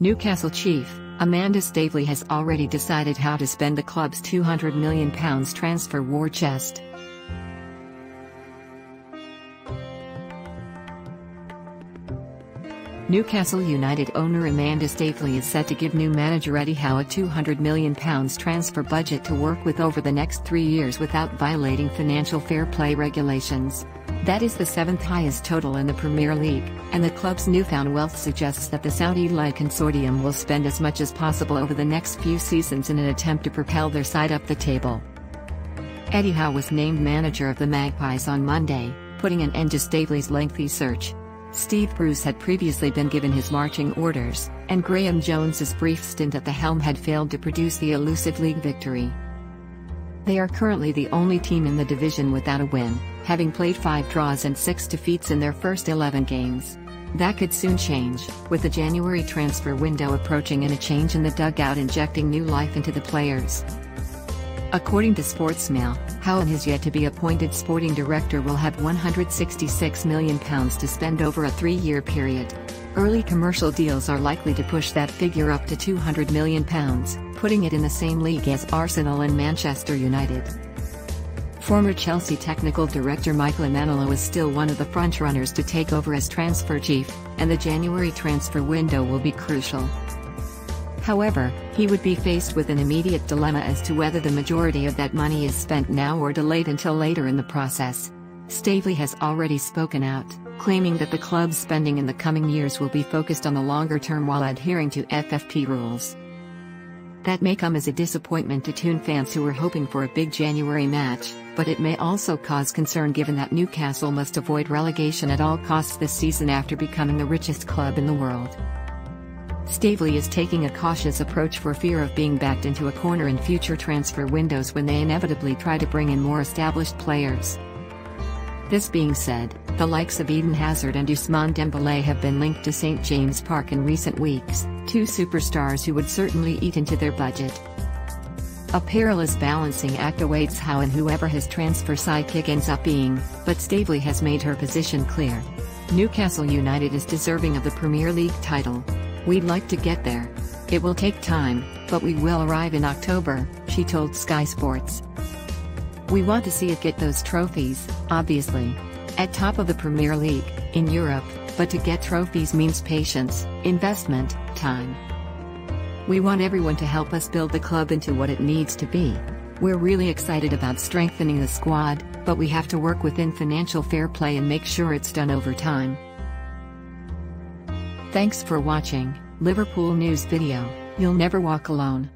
Newcastle chief, Amanda Staveley has already decided how to spend the club's £200 million transfer war chest. Newcastle United owner Amanda Staveley is set to give new manager Eddie Howe a £200 million transfer budget to work with over the next three years without violating financial fair play regulations. That is the seventh highest total in the Premier League, and the club's newfound wealth suggests that the Saudi Light Consortium will spend as much as possible over the next few seasons in an attempt to propel their side up the table. Eddie Howe was named manager of the Magpies on Monday, putting an end to Staveley's lengthy search. Steve Bruce had previously been given his marching orders, and Graeme Jones's brief stint at the helm had failed to produce the elusive league victory. They are currently the only team in the division without a win, having played five draws and six defeats in their first 11 games. That could soon change, with the January transfer window approaching and a change in the dugout injecting new life into the players. According to Sportsmail, Howe and his yet to be appointed sporting director will have £166 million to spend over a three year period. Early commercial deals are likely to push that figure up to £200 million, putting it in the same league as Arsenal and Manchester United. Former Chelsea technical director Michael Emenalo is still one of the frontrunners to take over as transfer chief, and the January transfer window will be crucial. However, he would be faced with an immediate dilemma as to whether the majority of that money is spent now or delayed until later in the process. Staveley has already spoken out, claiming that the club's spending in the coming years will be focused on the longer term while adhering to FFP rules. That may come as a disappointment to Toon fans who were hoping for a big January match, but it may also cause concern given that Newcastle must avoid relegation at all costs this season after becoming the richest club in the world. Staveley is taking a cautious approach for fear of being backed into a corner in future transfer windows when they inevitably try to bring in more established players. This being said, the likes of Eden Hazard and Ousmane Dembele have been linked to St James Park in recent weeks, two superstars who would certainly eat into their budget. A perilous balancing act awaits Howe and whoever his transfer sidekick ends up being, but Staveley has made her position clear. Newcastle United is deserving of the Premier League title. We'd like to get there. It will take time, but we will arrive in October, she told Sky Sports. We want to see it get those trophies, obviously. At top of the Premier League, in Europe, but to get trophies means patience, investment, time. We want everyone to help us build the club into what it needs to be. We're really excited about strengthening the squad, but we have to work within financial fair play and make sure it's done over time. Thanks for watching, Liverpool News Video, You'll Never Walk Alone.